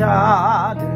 God.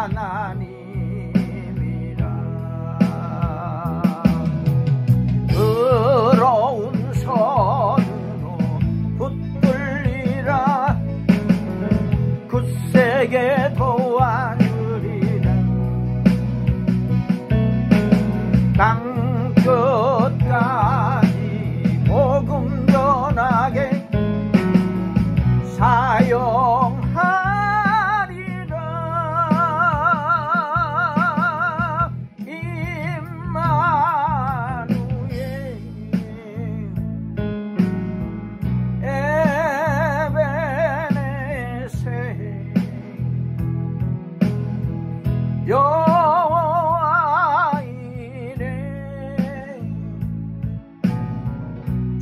하나님이라. 더러운 선으로 붙들리라. 굳세게 도와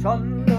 thunder.